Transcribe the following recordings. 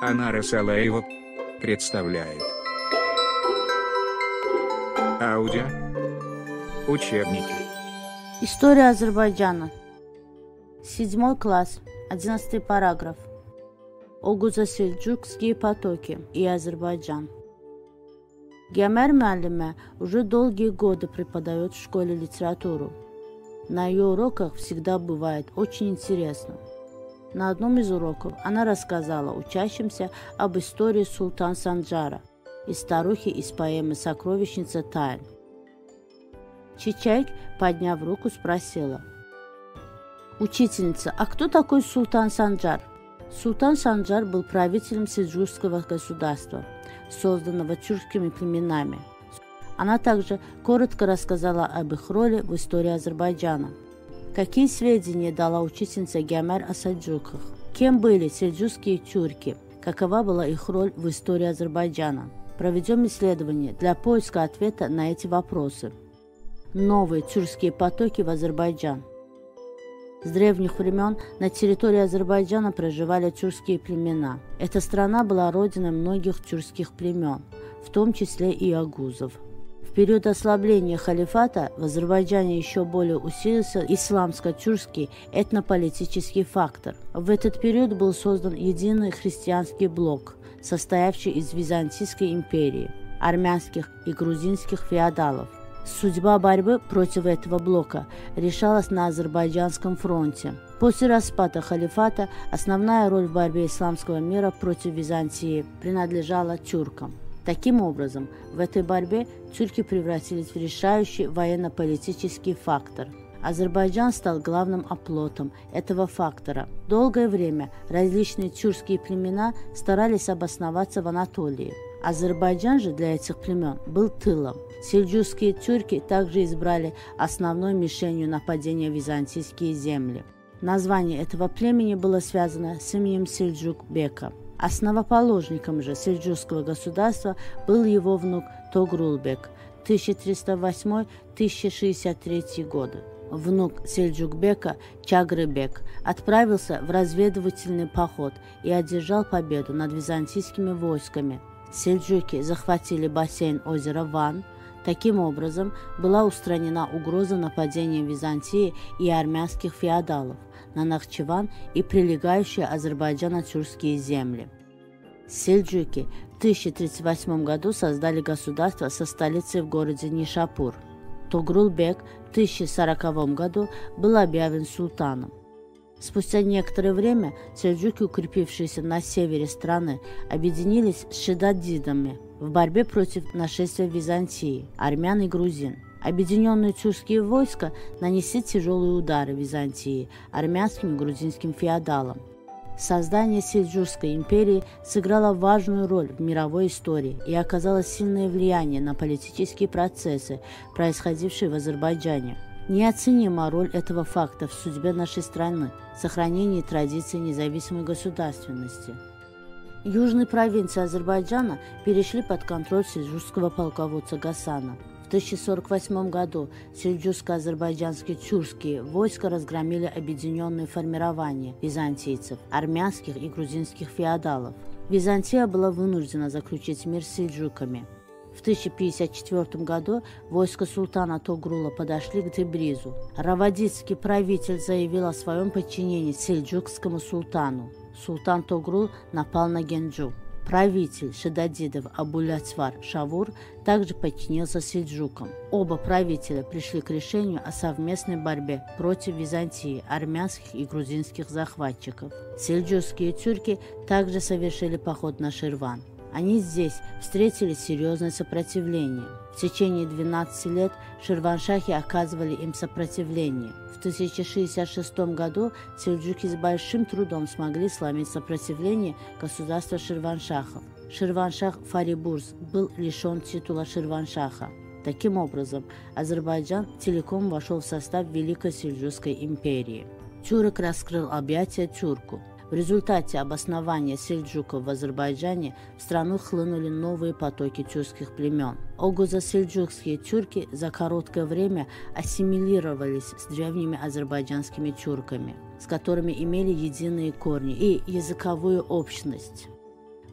Анара Салаева представляет Аудио Учебники История Азербайджана. Седьмой класс. Одиннадцатый параграф. Огуза-Сельджукские потоки и Азербайджан. Гямер Малиме уже долгие годы преподает в школе литературу. На ее уроках всегда бывает очень интересно. На одном из уроков она рассказала учащимся об истории Султан Санджара и старухи из поэмы «Сокровищница тайн». Чичайк, подняв руку, спросила. «Учительница, а кто такой Султан Санджар?» Султан Санджар был правителем Сельджурского государства, созданного тюркскими племенами. Она также коротко рассказала об их роли в истории Азербайджана. Какие сведения дала учительница Гямер о сельджуках? Кем были сельджукские тюрки? Какова была их роль в истории Азербайджана? Проведем исследование для поиска ответа на эти вопросы. Новые тюркские потоки в Азербайджан – с древних времен на территории Азербайджана проживали тюркские племена. Эта страна была родиной многих тюркских племен, в том числе и агузов. Период ослабления халифата в Азербайджане еще более усилился исламско-тюркский этнополитический фактор. В этот период был создан единый христианский блок, состоявший из Византийской империи, армянских и грузинских феодалов – Судьба борьбы против этого блока решалась на Азербайджанском фронте. После распада халифата основная роль в борьбе исламского мира против Византии принадлежала тюркам. Таким образом, в этой борьбе тюрки превратились в решающий военно-политический фактор. Азербайджан стал главным оплотом этого фактора. Долгое время различные тюркские племена старались обосноваться в Анатолии. Азербайджан же для этих племен был тылом. Сельджукские тюрки также избрали основной мишенью нападения византийские земли. Название этого племени было связано с именем Сельджук-бека. Основоположником же сельджукского государства был его внук Тогрулбек 1308-1063 годы. Внук Сельджукбека Чагрыбек отправился в разведывательный поход и одержал победу над византийскими войсками – Сельджуки захватили бассейн озера Ван. Таким образом, была устранена угроза нападения Византии и армянских феодалов на Нахчеван и прилегающие Азербайджано-тюркские земли. Сельджуки в 1038 году создали государство со столицей в городе Нишапур. Тогрулбек в 1040 году был объявлен султаном. Спустя некоторое время сельджуки, укрепившиеся на севере страны, объединились с шедадидами в борьбе против нашествия Византии, армян и грузин. Объединенные тюркские войска нанесли тяжелые удары Византии, армянским и грузинским феодалам. Создание Сельджурской империи сыграло важную роль в мировой истории и оказало сильное влияние на политические процессы, происходившие в Азербайджане. Неоценима роль этого факта в судьбе нашей страны, сохранении традиций независимой государственности. Южные провинции Азербайджана перешли под контроль сельджукского полководца Гасана. В 1048 году сельджусско-азербайджанские тюркские войска разгромили объединенные формирования византийцев, армянских и грузинских феодалов. Византия была вынуждена заключить мир с сельджуками – в 1054 году войска султана Тогрула подошли к Тебризу. Равадитский правитель заявил о своем подчинении сельджукскому султану. Султан Тогрул напал на Генджу. Правитель Шедадидов Абуляцвар Шавур также подчинился сельджукам. Оба правителя пришли к решению о совместной борьбе против Византии, армянских и грузинских захватчиков. Сельджукские тюрки также совершили поход на Ширван. Они здесь встретили серьезное сопротивление. В течение 12 лет ширваншахи оказывали им сопротивление. В 1066 году сельджуки с большим трудом смогли сломить сопротивление государства ширваншахов. Ширваншах Фарибурз был лишен титула ширваншаха. Таким образом, Азербайджан целиком вошел в состав Великой Сельджукской империи. Тюрок раскрыл объятия тюрку. В результате обоснования сельджуков в Азербайджане в страну хлынули новые потоки тюркских племен. Огузо-сельджукские тюрки за короткое время ассимилировались с древними азербайджанскими тюрками, с которыми имели единые корни и языковую общность.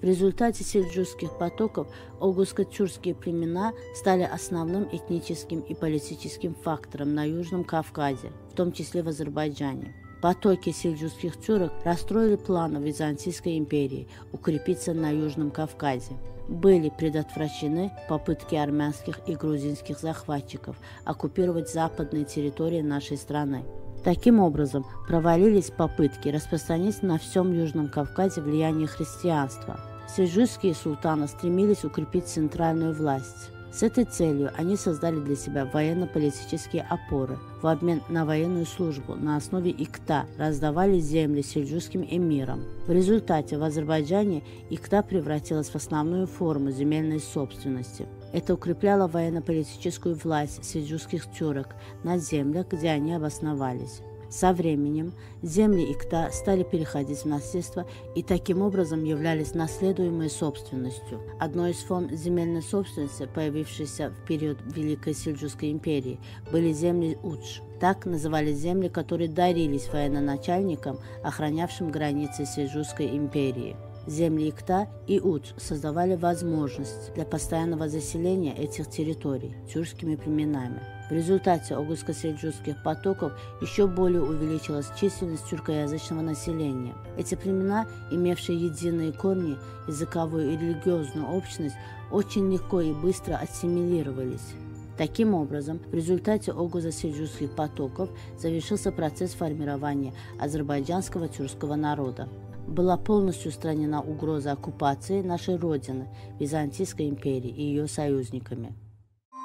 В результате сельджукских потоков огуско-тюркские племена стали основным этническим и политическим фактором на Южном Кавказе, в том числе в Азербайджане. Потоки сельджукских тюрок расстроили планы Византийской империи укрепиться на Южном Кавказе. Были предотвращены попытки армянских и грузинских захватчиков оккупировать западные территории нашей страны. Таким образом, провалились попытки распространить на всем Южном Кавказе влияние христианства. Сельджукские султаны стремились укрепить центральную власть. С этой целью они создали для себя военно-политические опоры. В обмен на военную службу на основе икта раздавали земли сельджукским эмирам. В результате в Азербайджане икта превратилась в основную форму земельной собственности. Это укрепляло военно-политическую власть сельджукских тюрок на землях, где они обосновались. Со временем земли Икта стали переходить в наследство и таким образом являлись наследуемой собственностью. Одной из форм земельной собственности, появившейся в период Великой Сельджукской империи, были земли Удж. Так назывались земли, которые дарились военачальникам, охранявшим границы Сельджукской империи. Земли Икта и Удж создавали возможность для постоянного заселения этих территорий тюркскими племенами. В результате аугуско-сельджукских потоков еще более увеличилась численность тюркоязычного населения. Эти племена, имевшие единые корни, языковую и религиозную общность, очень легко и быстро ассимилировались. Таким образом, в результате огузо-сельджукских потоков завершился процесс формирования азербайджанского тюркского народа. Была полностью устранена угроза оккупации нашей Родины, Византийской империи и ее союзниками.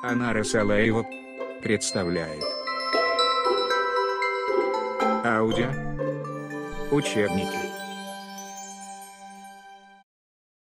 Анара Салаева представляет. Аудио. Учебники